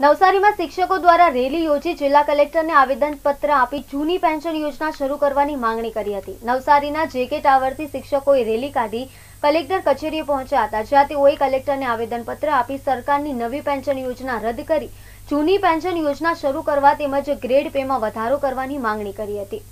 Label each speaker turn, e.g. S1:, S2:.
S1: નવસારીમાં શિક્ષકો દ્વારા રેલી યોજી જિલ્લા કલેક્ટરને આવેદનપત્ર આપી જૂની પેન્શન યોજના શરૂ કરવાની માંગણી કરી હતી. નવસારીના જેકે ટાવરથી શિક્ષકોએ રેલી કાઢી કલેક્ટર કચેરીએ પહોંચ્યા હતા, જ્યાં તેઓએ કલેક્ટરને આવેદનપત્ર આપી સરકારની નવી પેન્શન યોજના રદ કરી જૂની પેન્શન યોજના શરૂ કરવા તેમજ ગ્રેડ પેમાં વધારો કરવાની માંગણી કરી હતી.